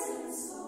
presence.